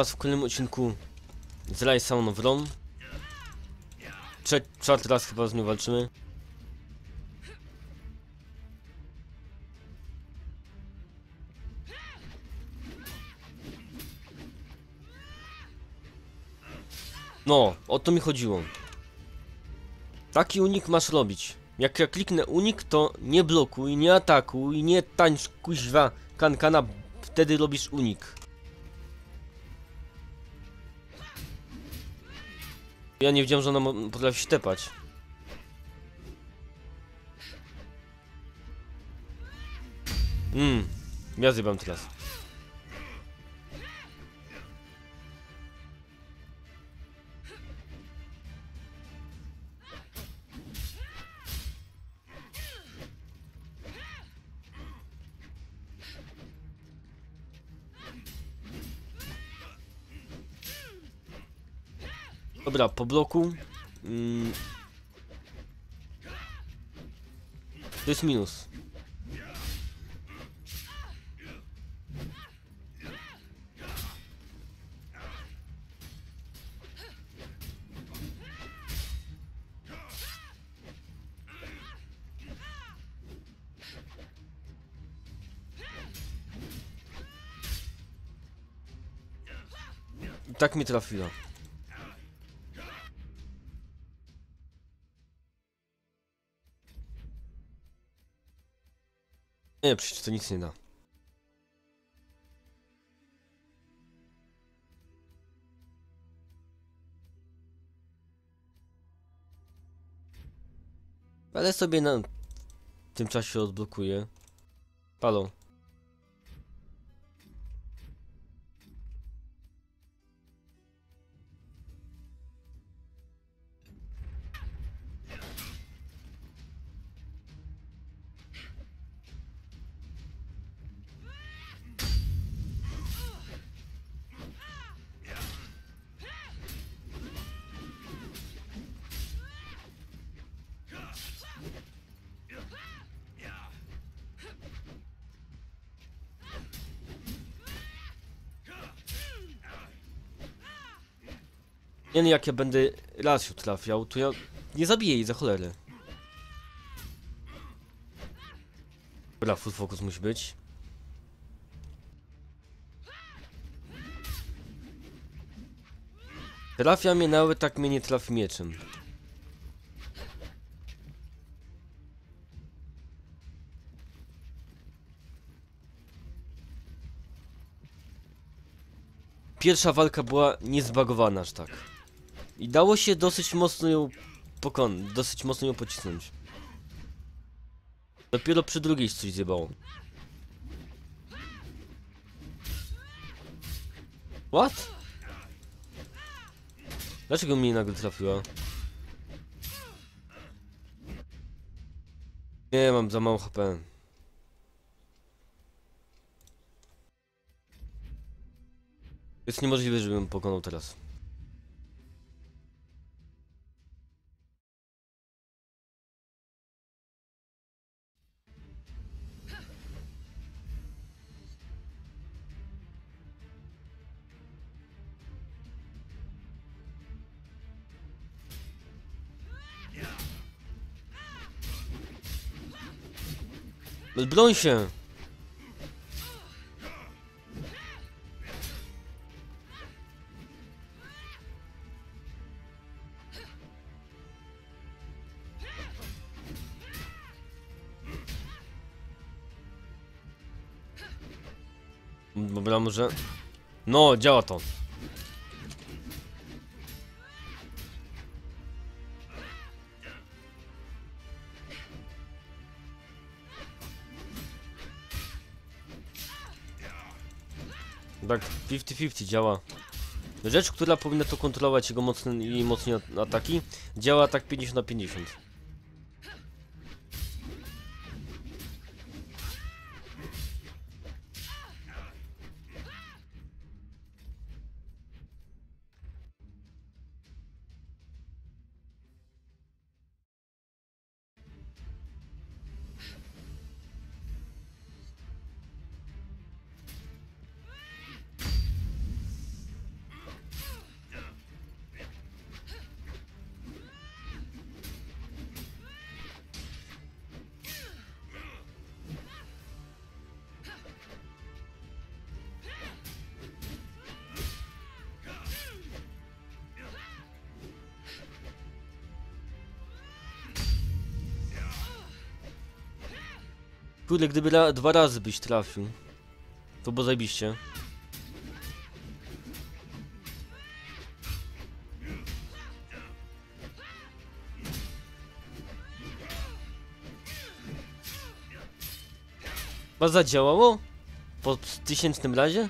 Was w kolejnym odcinku z Rise Sound of Rome. Trze czwarty raz chyba z nią walczymy. No, o to mi chodziło. Taki unik masz robić. Jak ja kliknę unik, to nie blokuj, nie atakuj, nie tańcz kuźwa kankana, wtedy robisz unik. Ja nie wiedziałem, że ona potrafi się tepać. Mmm, ja zjebam teraz. Dobra, po bloku. Mm. To jest minus. Tak mnie trafiła. Nie, przecież to nic nie da. Ale sobie na tym czasie odblokuję. Halo. Nie no, jak ja będę raz się trafiał, to ja nie zabiję jej za cholerę. Dobra, full focus musi być. Trafia mnie nawet tak mnie nie trafi mieczem. Pierwsza walka była niezbagowana aż tak. I dało się dosyć mocno ją pokonać, dosyć mocno ją pocisnąć. Dopiero przy drugiej coś zjebało. What? Dlaczego mnie nagle trafiła? Nie, mam za mało HP. Jest niemożliwe, żebym pokonał teraz. Broń się! Dobra, może... No, działa to. 50-50 działa. Rzecz, która powinna to kontrolować jego mocne i mocne ataki, działa tak 50 na 50. Kurde, gdyby ra dwa razy byś trafił, to było zajebiście. Chyba zadziałało? Po tysięcznym razie?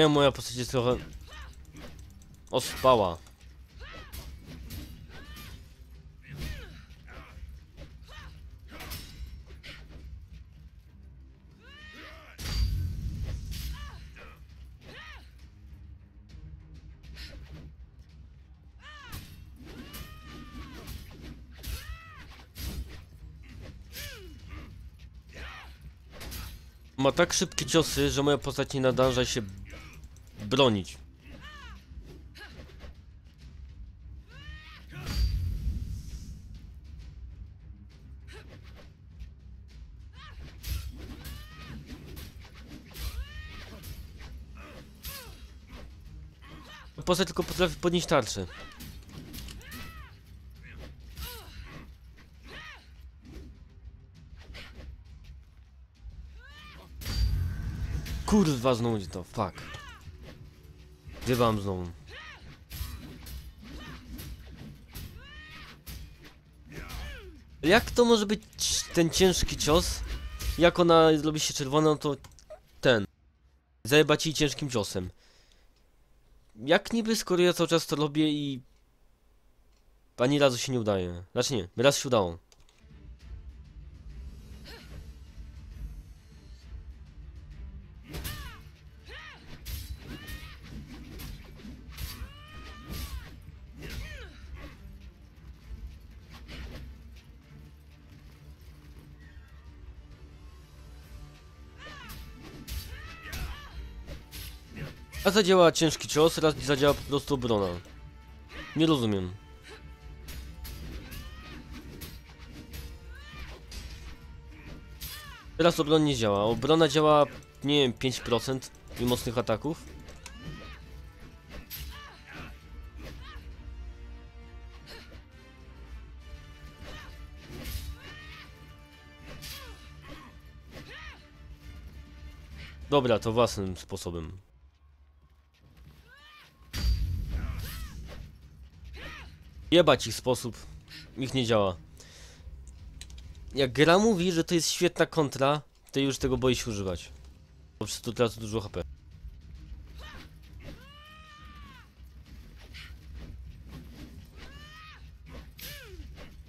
Nie, moja postać jest trochę... Ospała. Ma tak szybkie ciosy, że moja postać nie nadąża się bronić. Postać tylko potrafi podnieść tarczę. Kurwa znowu to, fuck. Wybam znowu. Jak to może być ten ciężki cios? Jak ona robi się czerwona, to ten. Zajebać jej ciężkim ciosem. Jak niby, skoro ja cały czas to robię i... Ani razu się nie udaje. Znaczy nie, raz się udało. Raz zadziała ciężki cios, raz zadziała po prostu obrona. Nie rozumiem. Teraz obrona nie działa. Obrona działa, nie wiem, 5% i mocnych ataków. Dobra, to własnym sposobem. Jebać ich sposób. Ich nie działa. Jak gra mówi, że to jest świetna kontra, to już tego boi się używać. Po prostu tracę dużo HP.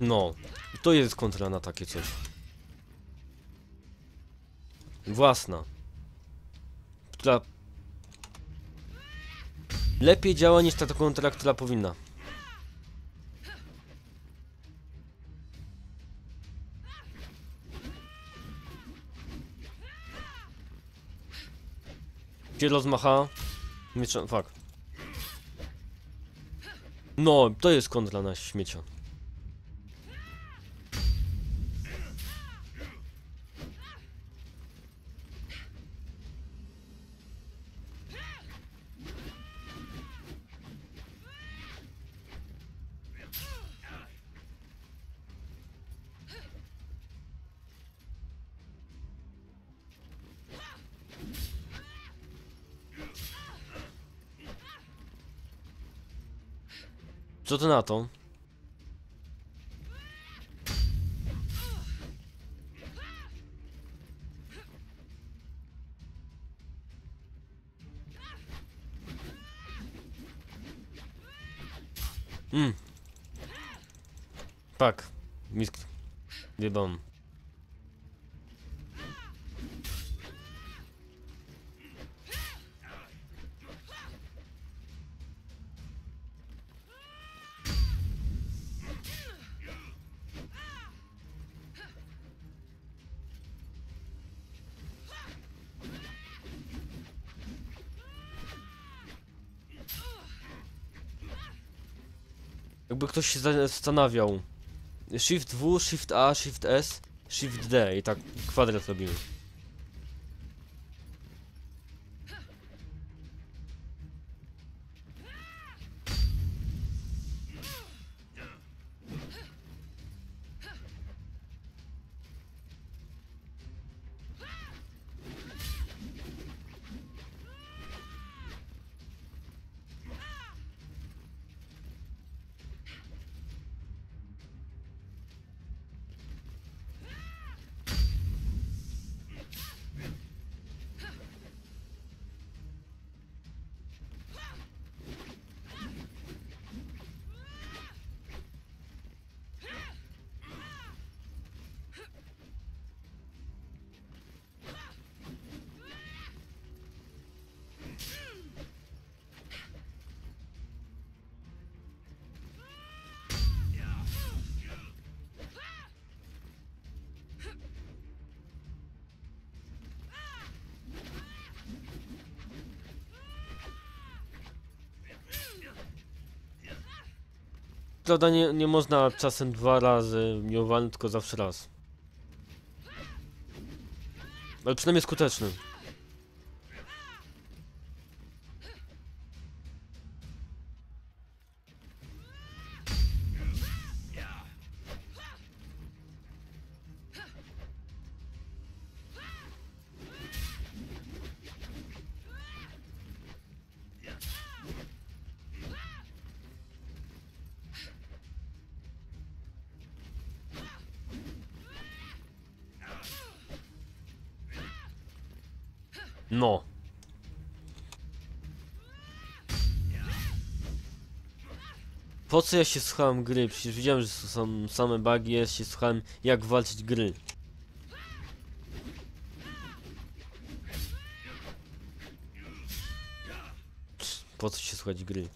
No, to jest kontra na takie coś. Własna. Która lepiej działa niż ta kontra, która powinna. Gdzie rozmacha? Miecza... Fuck. No, to jest kontra na śmiecia. Co to na to? Hmm. Tak. Misk. Wiebam. Jakby ktoś się zastanawiał. Shift W, Shift A, Shift S, Shift D i tak kwadrat robimy. Prawda, nie, nie można czasem dwa razy miłowany, tylko zawsze raz. Ale przynajmniej skuteczny. No. Po co ja się słuchałem gry? Przecież widziałem, że są same bugi, ja się słuchałem jak walczyć gry. Po co się słuchać gry?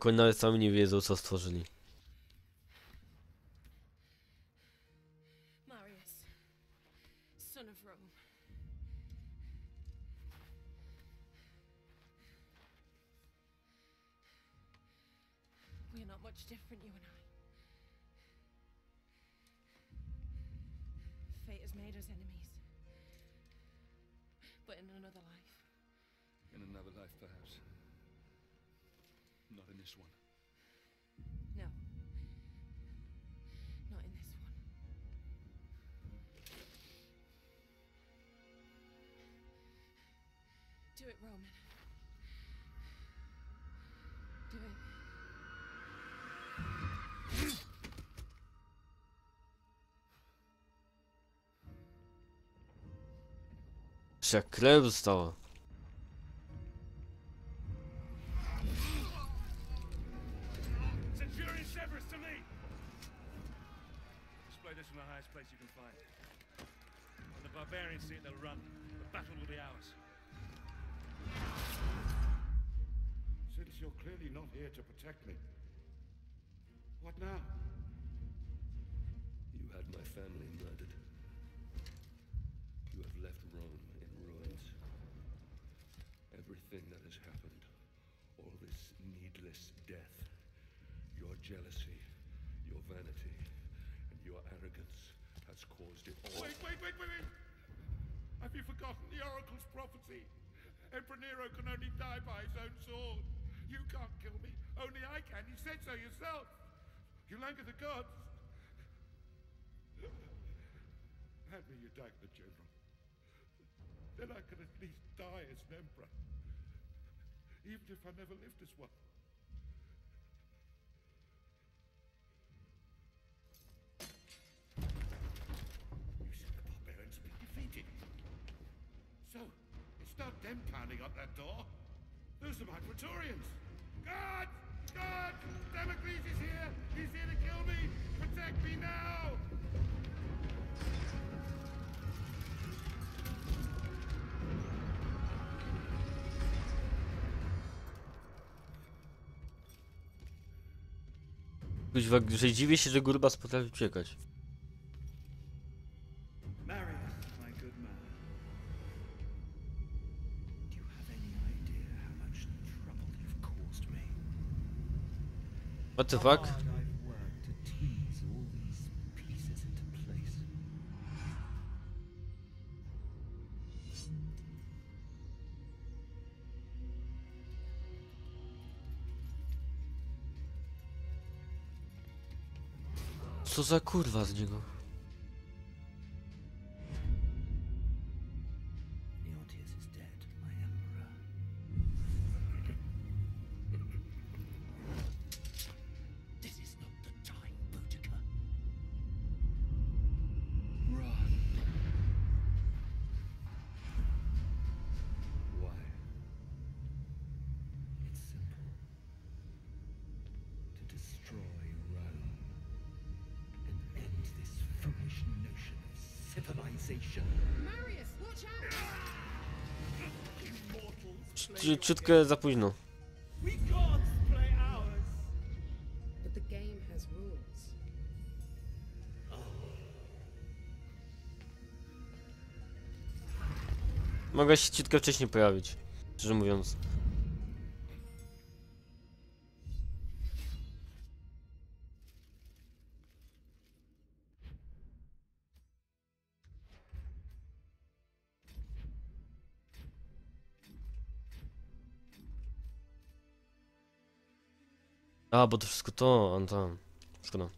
Oni nawet sami nie wiedzą co stworzyli. Marius, son of Rome. Much different, you and I. Fate has made us enemies. But in another life, In another life, perhaps. Not in this one. no. Not in this one. Do it, Roman. Jeszcze Emperor Nero can only die by his own sword. You can't kill me. Only I can. You said so yourself. You anger the gods. Hand me your dagger, General. Then I can at least die as an emperor. Even if I never lived as one. Them pounding up that door. Those are my Praetorians. God! God! Damocles is here! He's here to kill me! Protect me now! Kuźwa, że dziwię się, że potrafi uciekać. What the fuck? Co za kurwa z niego? The game has rules. Mogę się ciutkę wcześniej pojawić. Szczerze mówiąc. A, bo to wszystko to, on tam. Szkoda.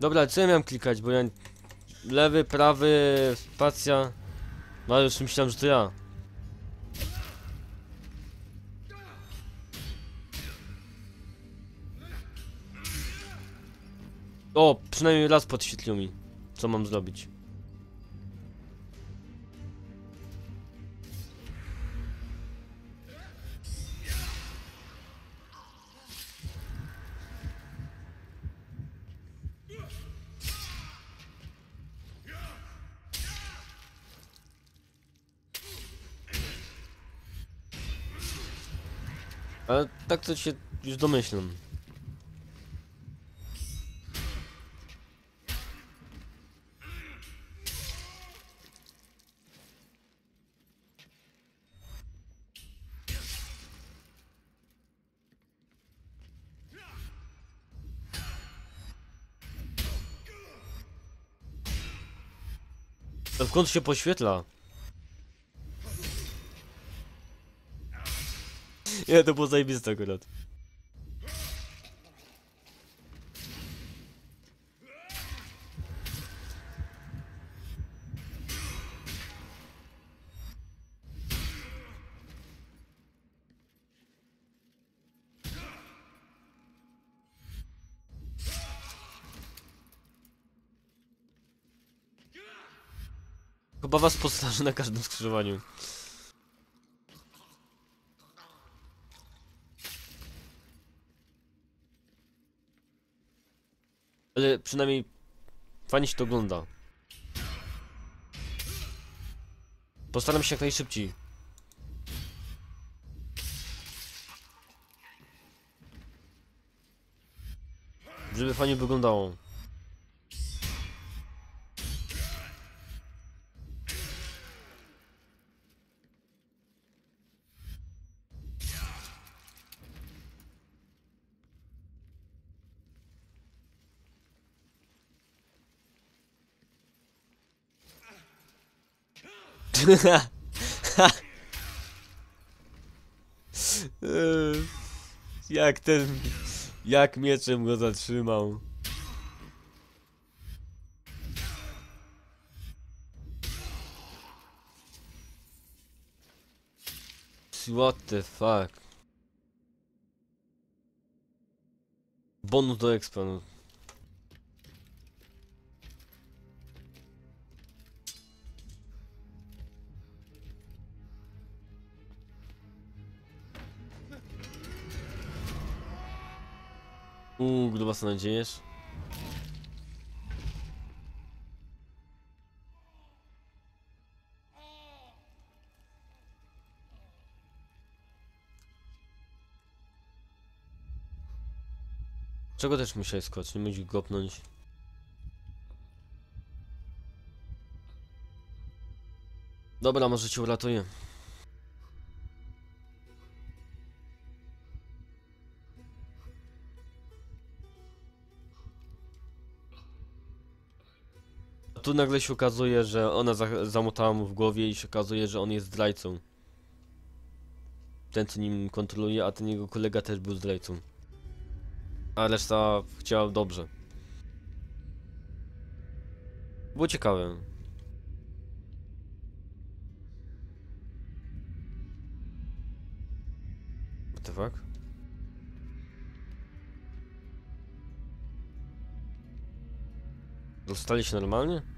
Dobra, co ja miałem klikać, bo ja... Lewy, prawy, spacja... No ale już myślałem, że to ja. O, przynajmniej raz podświetlił mi, co mam zrobić. Ale tak to się już domyślam. To w końcu się poświetla. Nie, to było zajebiste akurat. Was postarzy na każdym skrzyżowaniu. Ale przynajmniej fajnie się to ogląda. Postaram się jak najszybciej. Żeby fajnie wyglądało. jak ten... Jak mieczem go zatrzymał. What the fuck? Bonus do expa, Uuu, gruba nadziejesz? Czego też musiałeś skoczyć? Nie mógł gopnąć. Dobra, może cię uratuję. Tu nagle się okazuje, że ona za zamotała mu w głowie i się okazuje, że on jest zdrajcą. Ten, co nim kontroluje, a ten jego kolega też był zdrajcą. A reszta chciała dobrze. Było ciekawe. What the fuck? Dostali się normalnie?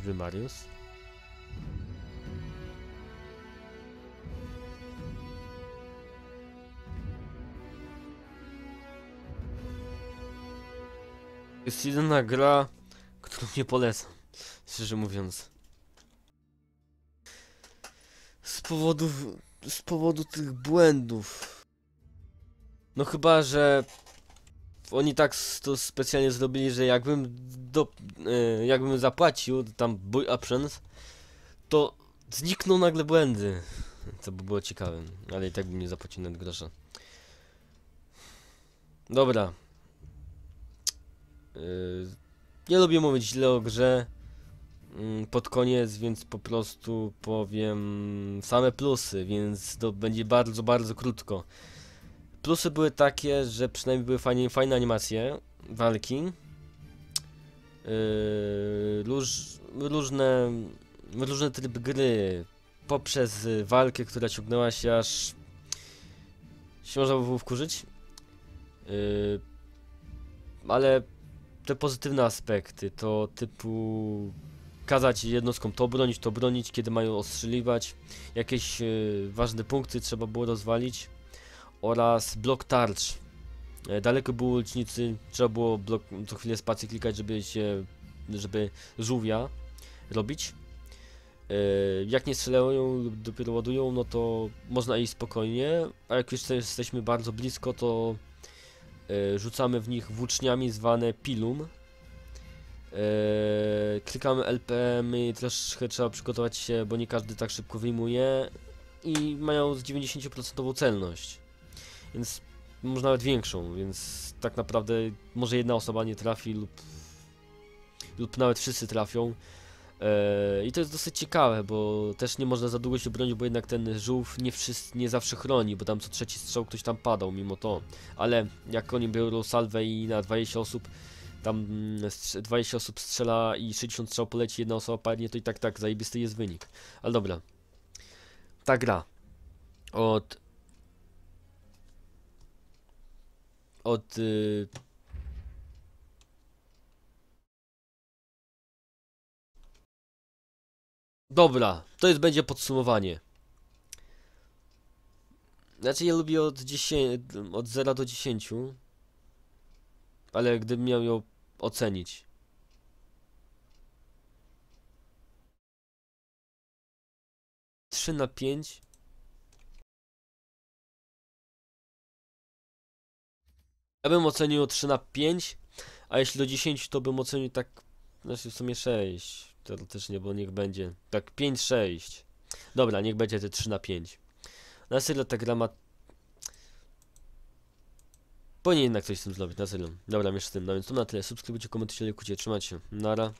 Czyżby? Jest jedyna gra, którą nie polecam, szczerze mówiąc. Z powodów, z powodu tych błędów. No chyba, że oni tak to specjalnie zrobili, że jakbym do, e, jakbym zapłacił tam boy options, to znikną nagle błędy. Co by było ciekawe, ale i tak bym nie zapłacił nawet grosza. Dobra. Yy, nie lubię mówić źle o grze mm, pod koniec, więc po prostu powiem same plusy, więc to będzie bardzo, bardzo krótko. Plusy były takie, że przynajmniej były fajnie, fajne animacje walki. Yy, róż, różne, tryby gry poprzez walkę, która ciągnęła się aż się można by było wkurzyć. Yy, ale te pozytywne aspekty to typu kazać jednostkom to bronić, to bronić, kiedy mają ostrzeliwać. Jakieś yy, ważne punkty trzeba było rozwalić oraz blok tarcz. E, Daleko było ulicznicy, trzeba było blok, co chwilę spację klikać, żeby się, żeby żółwia robić. E, Jak nie strzelają lub dopiero ładują, no to można iść spokojnie, a jak już jesteśmy bardzo blisko, to e, rzucamy w nich włóczniami zwane pilum. Klikamy LPM i troszkę trzeba przygotować się, bo nie każdy tak szybko wyjmuje i mają z 90% celność więc może nawet większą, więc tak naprawdę może jedna osoba nie trafi lub, lub nawet wszyscy trafią. Eee, I to jest dosyć ciekawe, bo też nie można za długo się bronić, bo jednak ten żółw nie, wszyscy, nie zawsze chroni, bo tam co trzeci strzał ktoś tam padał mimo to. Ale jak oni biorą salwę i na 20 osób tam mm, strz- 20 osób strzela i 60 strzał poleci, jedna osoba padnie, to i tak tak zajebisty jest wynik. Ale dobra. Ta gra od od y... Dobra, to jest będzie podsumowanie. Znaczy ja lubię od 10, od 0 do 10. Ale gdybym miał ją ocenić. Trzy na pięć. Ja bym ocenił 3 na 5, a jeśli do 10 to bym ocenił tak, znaczy w sumie 6, teoretycznie, bo niech będzie, tak 5-6. Dobra, niech będzie te 3 na 5. Na serio ta gra ma... Powinien jednak coś z tym zrobić, na serio. Dobra, jeszcze z tym, no więc to na tyle. Subskrybujcie, komentujcie, lajkujcie, trzymajcie się. Nara.